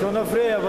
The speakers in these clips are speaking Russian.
Că nu vrei, a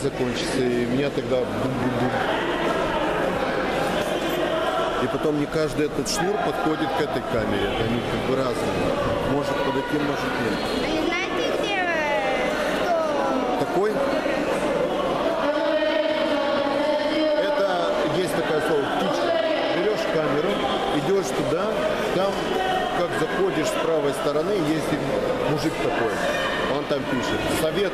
Здесь закончится, и меня тогда бум-бум-бум. И потом не каждый этот шнур подходит к этой камере. Они как бы разные. Может подойти, может нет. А не знаете, где... э, Что... Такой? Это есть такое слово птичка. Берешь камеру, идешь туда, там, как заходишь с правой стороны, есть мужик такой. Он там пишет. Совет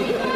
Yeah.